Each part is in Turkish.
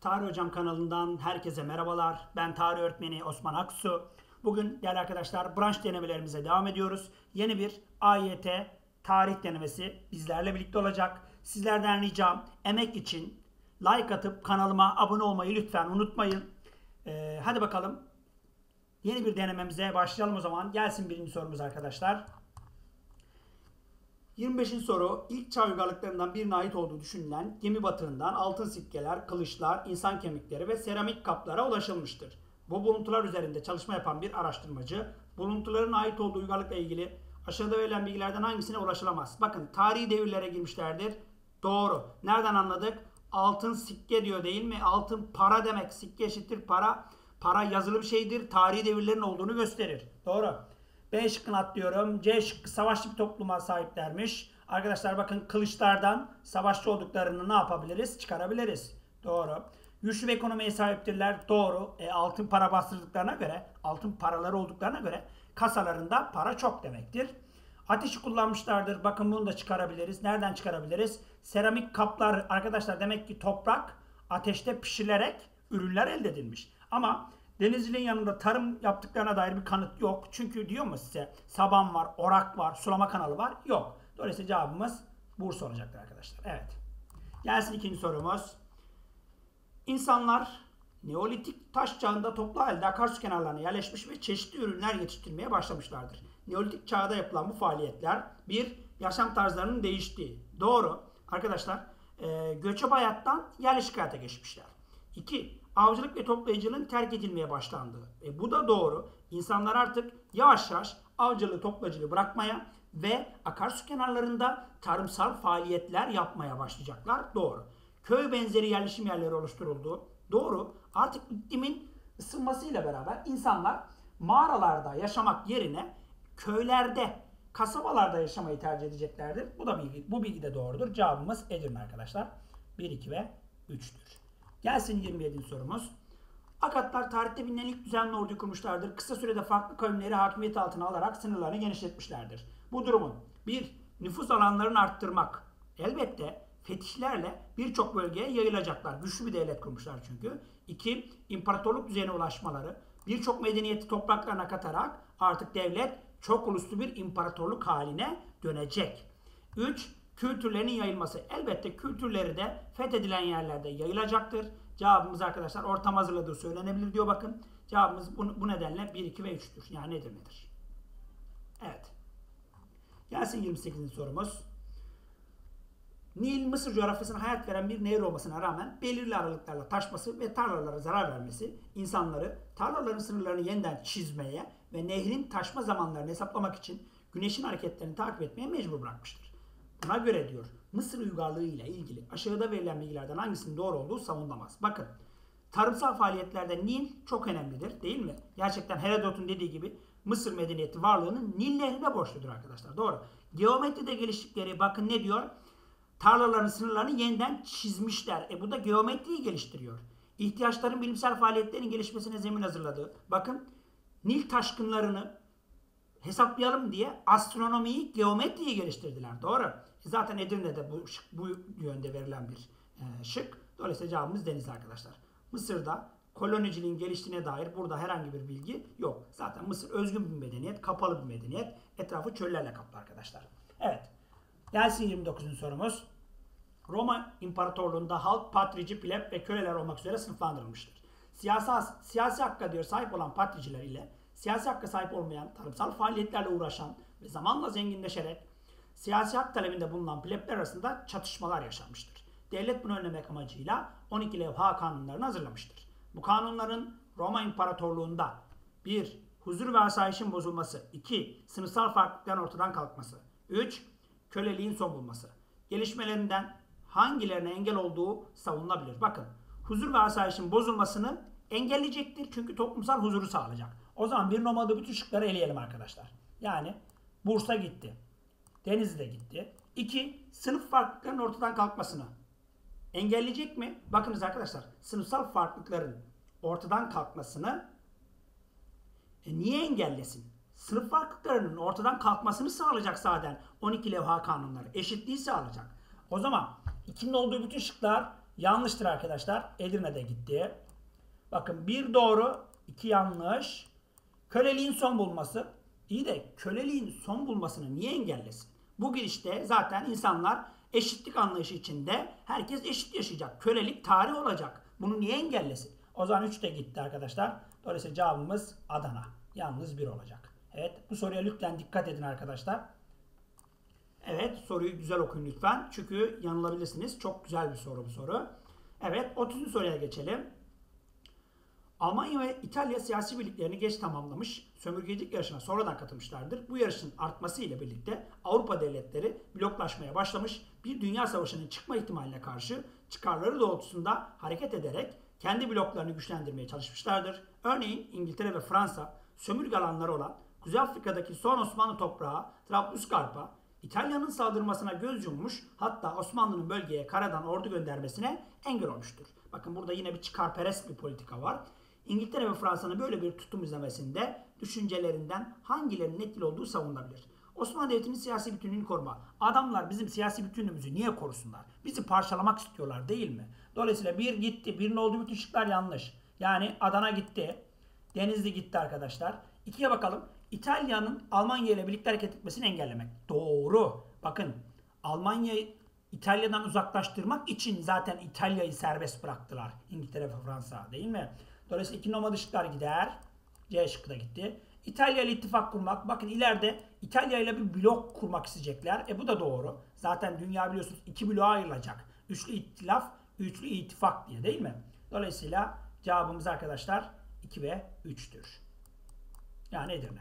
Tarih Hocam kanalından herkese merhabalar. Ben tarih öğretmeni Osman Aksu. Bugün değerli arkadaşlar branş denemelerimize devam ediyoruz. Yeni bir AYT tarih denemesi bizlerle birlikte olacak. Sizlerden ricam emek için like atıp kanalıma abone olmayı lütfen unutmayın. Ee, hadi bakalım. Yeni bir denememize başlayalım o zaman. Gelsin birinci sorumuz arkadaşlar. 25. soru ilk çağ uygarlıklarından birine ait olduğu düşünülen gemi batığından altın sikkeler, kılıçlar, insan kemikleri ve seramik kaplara ulaşılmıştır. Bu buluntular üzerinde çalışma yapan bir araştırmacı buluntuların ait olduğu uygarlıkla ilgili aşağıda verilen bilgilerden hangisine ulaşılamaz? Bakın tarihi devirlere girmişlerdir. Doğru. Nereden anladık? Altın sikke diyor değil mi? Altın para demek. Sikke eşittir para. Para yazılı bir şeydir. Tarihi devirlerin olduğunu gösterir. Doğru. B şıkkını atlıyorum. C şıkkı savaşçı bir topluma sahiplermiş. Arkadaşlar bakın kılıçlardan savaşçı olduklarını ne yapabiliriz? Çıkarabiliriz. Doğru. Güçlü bir ekonomiye sahiptirler. Doğru. E, altın para bastırdıklarına göre, altın paraları olduklarına göre kasalarında para çok demektir. Ateşi kullanmışlardır. Bakın bunu da çıkarabiliriz. Nereden çıkarabiliriz? Seramik kaplar arkadaşlar demek ki toprak ateşte pişirilerek ürünler elde edilmiş. Ama Denizli'nin yanında tarım yaptıklarına dair bir kanıt yok. Çünkü diyor mu size saban var, orak var, sulama kanalı var? Yok. Dolayısıyla cevabımız Bursa olacaktır arkadaşlar. Evet. Gelsin ikinci sorumuz. İnsanlar Neolitik taş çağında toplu halde akarsu kenarlarına yerleşmiş ve çeşitli ürünler yetiştirmeye başlamışlardır. Neolitik çağda yapılan bu faaliyetler bir yaşam tarzlarının değiştiği. Doğru. Arkadaşlar e, göçebe hayattan yerleşik hayata geçmişler. İki, avcılık ve toplayıcılığın terk edilmeye başlandığı. E, bu da doğru. İnsanlar artık yavaş yavaş avcılığı toplayıcılığı bırakmaya ve akarsu kenarlarında tarımsal faaliyetler yapmaya başlayacaklar. Doğru. Köy benzeri yerleşim yerleri oluşturuldu. Doğru. Artık iklimin ısınmasıyla beraber insanlar mağaralarda yaşamak yerine köylerde, kasabalarda yaşamayı tercih edeceklerdir. Bu da bilgi, bu bilgi de doğrudur. Cevabımız Edirne arkadaşlar. 1, 2 ve 3'tür. Gelsin 27. sorumuz. Akatlar tarihte bilinen ilk düzenli ordu kurmuşlardır. Kısa sürede farklı kavimleri hakimiyet altına alarak sınırlarını genişletmişlerdir. Bu durumun bir nüfus alanlarını arttırmak. Elbette fetihlerle birçok bölgeye yayılacaklar. Güçlü bir devlet kurmuşlar çünkü. İki, imparatorluk düzeyine ulaşmaları. Birçok medeniyeti topraklarına katarak artık devlet çok uluslu bir imparatorluk haline dönecek. Üç, kültürlerinin yayılması. Elbette kültürleri de fethedilen yerlerde yayılacaktır. Cevabımız arkadaşlar ortam hazırladığı söylenebilir diyor bakın. Cevabımız bu, bu nedenle 1, 2 ve 3'tür. Yani nedir nedir? Evet. Gelsin 28. sorumuz. Nil Mısır coğrafyasına hayat veren bir nehir olmasına rağmen belirli aralıklarla taşması ve tarlalara zarar vermesi insanları tarlaların sınırlarını yeniden çizmeye ve nehrin taşma zamanlarını hesaplamak için güneşin hareketlerini takip etmeye mecbur bırakmıştır. Buna göre diyor Mısır uygarlığı ile ilgili aşağıda verilen bilgilerden hangisinin doğru olduğu savunulamaz. Bakın tarımsal faaliyetlerde Nil çok önemlidir değil mi? Gerçekten Herodot'un dediği gibi Mısır medeniyeti varlığının Nil nehrine borçludur arkadaşlar. Doğru. Geometride geliştikleri bakın ne diyor? Tarlaların sınırlarını yeniden çizmişler. E bu da geometriyi geliştiriyor. İhtiyaçların bilimsel faaliyetlerin gelişmesine zemin hazırladı. Bakın Nil taşkınlarını hesaplayalım diye astronomiyi, geometriyi geliştirdiler. Doğru. Zaten Edirne'de bu, şık, bu yönde verilen bir e, şık. Dolayısıyla cevabımız deniz arkadaşlar. Mısır'da koloniciliğin geliştiğine dair burada herhangi bir bilgi yok. Zaten Mısır özgün bir medeniyet, kapalı bir medeniyet. Etrafı çöllerle kaplı arkadaşlar. Evet. Gelsin 29. sorumuz. Roma İmparatorluğu'nda halk, patrici, pleb ve köleler olmak üzere sınıflandırılmıştır. Siyasi, siyasi hakka diyor sahip olan patriciler ile siyasi hakka sahip olmayan, tarımsal faaliyetlerle uğraşan ve zamanla zenginleşerek siyasi hak talebinde bulunan plebler arasında çatışmalar yaşanmıştır. Devlet bunu önlemek amacıyla 12 levha kanunlarını hazırlamıştır. Bu kanunların Roma İmparatorluğu'nda bir Huzur ve asayişin bozulması 2. Sınıfsal farklılıkların ortadan kalkması 3. Köleliğin son bulması. Gelişmelerinden hangilerine engel olduğu savunulabilir. Bakın huzur ve asayişin bozulmasını engelleyecektir. Çünkü toplumsal huzuru sağlayacak. O zaman bir numaralı bütün şıkları eleyelim arkadaşlar. Yani Bursa gitti. Denizli de gitti. İki, sınıf farklılıklarının ortadan kalkmasını engelleyecek mi? Bakınız arkadaşlar, sınıfsal farklılıkların ortadan kalkmasını e, niye engellesin? Sınıf farklılıklarının ortadan kalkmasını sağlayacak zaten 12 levha kanunları. Eşitliği sağlayacak. O zaman ikinin olduğu bütün şıklar Yanlıştır arkadaşlar. Edirne'de gitti. Bakın bir doğru, iki yanlış. Köleliğin son bulması. İyi de köleliğin son bulmasını niye engellesin? Bu girişte zaten insanlar eşitlik anlayışı içinde herkes eşit yaşayacak. Kölelik tarih olacak. Bunu niye engellesin? O zaman 3 de gitti arkadaşlar. Dolayısıyla cevabımız Adana. Yalnız 1 olacak. Evet bu soruya lütfen dikkat edin arkadaşlar. Evet soruyu güzel okuyun lütfen. Çünkü yanılabilirsiniz. Çok güzel bir soru bu soru. Evet 30. soruya geçelim. Almanya ve İtalya siyasi birliklerini geç tamamlamış, sömürgecilik yarışına sonradan katılmışlardır. Bu yarışın artması ile birlikte Avrupa devletleri bloklaşmaya başlamış, bir dünya savaşının çıkma ihtimaline karşı çıkarları doğrultusunda hareket ederek kendi bloklarını güçlendirmeye çalışmışlardır. Örneğin İngiltere ve Fransa sömürge alanları olan Kuzey Afrika'daki son Osmanlı toprağı Trablusgarp'a İtalya'nın saldırmasına göz yummuş hatta Osmanlı'nın bölgeye karadan ordu göndermesine engel olmuştur. Bakın burada yine bir çıkarperest bir politika var. İngiltere ve Fransa'nın böyle bir tutum izlemesinde düşüncelerinden hangilerinin etkili olduğu savunulabilir. Osmanlı Devleti'nin siyasi bütünlüğünü koruma. Adamlar bizim siyasi bütünlüğümüzü niye korusunlar? Bizi parçalamak istiyorlar değil mi? Dolayısıyla bir gitti. Birinin olduğu bütün şıklar yanlış. Yani Adana gitti. Denizli gitti arkadaşlar. İkiye bakalım. İtalya'nın Almanya ile birlikte hareket etmesini engellemek. Doğru. Bakın Almanya'yı İtalya'dan uzaklaştırmak için zaten İtalya'yı serbest bıraktılar. İngiltere ve Fransa değil mi? Dolayısıyla iki numaralı şıklar gider. C şıkkı da gitti. İtalya ile ittifak kurmak. Bakın ileride İtalya ile bir blok kurmak isteyecekler. E bu da doğru. Zaten dünya biliyorsunuz iki bloğa ayrılacak. Üçlü ittilaf, üçlü ittifak diye değil mi? Dolayısıyla cevabımız arkadaşlar 2 ve 3'tür. Yani Edirne.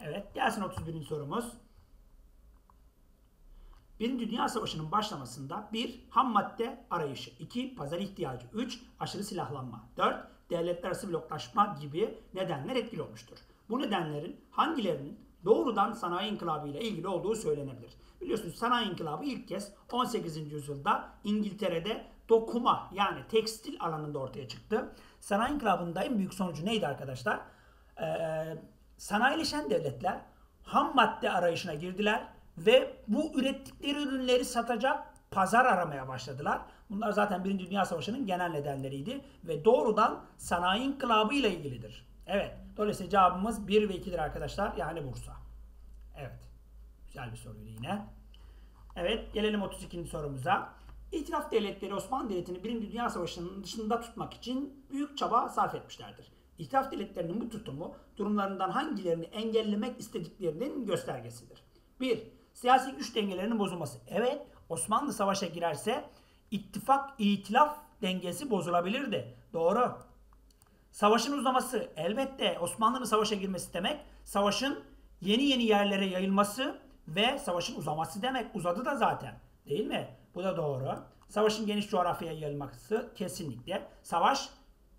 Evet gelsin 31. sorumuz. Birinci Dünya Savaşı'nın başlamasında bir ham madde arayışı, iki pazar ihtiyacı, üç aşırı silahlanma, dört devletler arası bloklaşma gibi nedenler etkili olmuştur. Bu nedenlerin hangilerinin doğrudan sanayi inkılabı ile ilgili olduğu söylenebilir. Biliyorsunuz sanayi inkılabı ilk kez 18. yüzyılda İngiltere'de dokuma yani tekstil alanında ortaya çıktı. Sanayi inkılabında en büyük sonucu neydi arkadaşlar? Ee, sanayileşen devletler ham madde arayışına girdiler ve bu ürettikleri ürünleri satacak pazar aramaya başladılar. Bunlar zaten Birinci Dünya Savaşı'nın genel nedenleriydi ve doğrudan sanayi inkılabı ile ilgilidir. Evet. Dolayısıyla cevabımız 1 ve 2'dir arkadaşlar. Yani Bursa. Evet. Güzel bir soruydu yine. Evet. Gelelim 32. sorumuza. İtiraf devletleri Osmanlı Devleti'ni Birinci Dünya Savaşı'nın dışında tutmak için büyük çaba sarf etmişlerdir. İtiraf devletlerinin bu tutumu durumlarından hangilerini engellemek istediklerinin göstergesidir. 1. Siyasi güç dengelerinin bozulması. Evet Osmanlı savaşa girerse ittifak, itilaf dengesi bozulabilirdi. Doğru. Savaşın uzaması elbette Osmanlı'nın savaşa girmesi demek savaşın yeni yeni yerlere yayılması ve savaşın uzaması demek. Uzadı da zaten. Değil mi? Bu da doğru. Savaşın geniş coğrafyaya yayılması kesinlikle. Savaş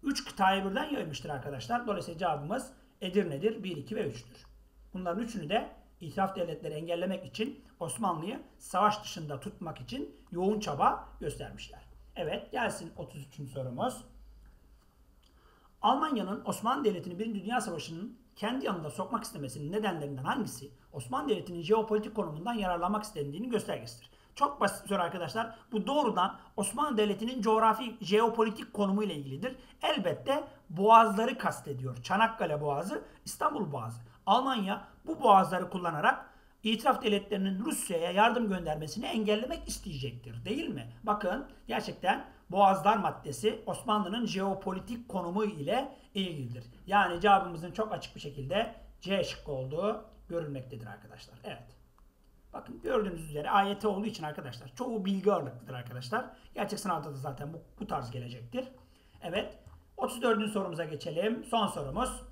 3 kıtaya birden yayılmıştır arkadaşlar. Dolayısıyla cevabımız Edirne'dir. 1, 2 ve 3'tür. Bunların üçünü de itiraf devletleri engellemek için Osmanlı'yı savaş dışında tutmak için yoğun çaba göstermişler. Evet gelsin 33. sorumuz. Almanya'nın Osmanlı Devleti'ni Birinci Dünya Savaşı'nın kendi yanında sokmak istemesinin nedenlerinden hangisi Osmanlı Devleti'nin jeopolitik konumundan yararlanmak istendiğini göstergesidir. Çok basit soru arkadaşlar. Bu doğrudan Osmanlı Devleti'nin coğrafi jeopolitik konumu ile ilgilidir. Elbette boğazları kastediyor. Çanakkale Boğazı, İstanbul Boğazı. Almanya bu boğazları kullanarak itiraf devletlerinin Rusya'ya yardım göndermesini engellemek isteyecektir değil mi? Bakın gerçekten Boğazlar maddesi Osmanlı'nın jeopolitik konumu ile ilgilidir. Yani cevabımızın çok açık bir şekilde C şıkkı olduğu görülmektedir arkadaşlar. Evet. Bakın gördüğünüz üzere AYT olduğu için arkadaşlar çoğu bilgi ağırlıklıdır arkadaşlar. Gerçek sınavda da zaten bu, bu tarz gelecektir. Evet. 34. sorumuza geçelim. Son sorumuz.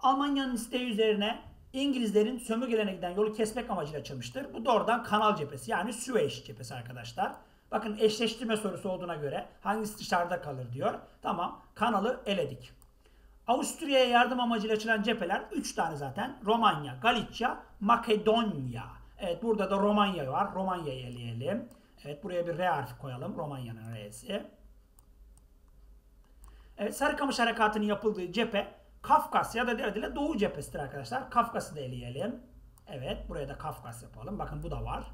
Almanya'nın isteği üzerine İngilizlerin sömürgelerine giden yolu kesmek amacıyla açılmıştır. Bu doğrudan kanal cephesi yani Süveyş cephesi arkadaşlar. Bakın eşleştirme sorusu olduğuna göre hangisi dışarıda kalır diyor. Tamam kanalı eledik. Avusturya'ya yardım amacıyla açılan cepheler 3 tane zaten. Romanya, Galicia, Makedonya. Evet burada da Romanya var. Romanya'yı eleyelim. Evet buraya bir R harfi koyalım. Romanya'nın R'si. Evet Sarıkamış Harekatı'nın yapıldığı cephe Kafkas ya da diğer adıyla Doğu cephesidir arkadaşlar. Kafkas'ı da eleyelim. Evet buraya da Kafkas yapalım. Bakın bu da var.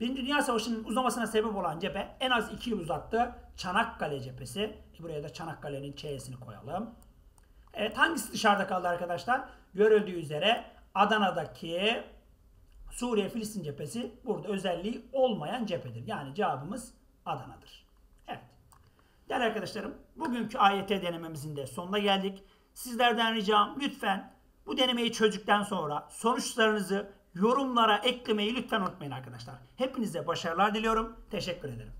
Birinci Dünya Savaşı'nın uzamasına sebep olan cephe en az 2 yıl uzattı. Çanakkale cephesi. E buraya da Çanakkale'nin Ç'sini koyalım. Evet hangisi dışarıda kaldı arkadaşlar? Görüldüğü üzere Adana'daki Suriye-Filistin cephesi burada özelliği olmayan cephedir. Yani cevabımız Adana'dır. Evet. Değerli arkadaşlarım bugünkü AYT denememizin de sonuna geldik. Sizlerden ricam lütfen bu denemeyi çözdükten sonra sonuçlarınızı yorumlara eklemeyi lütfen unutmayın arkadaşlar. Hepinize başarılar diliyorum. Teşekkür ederim.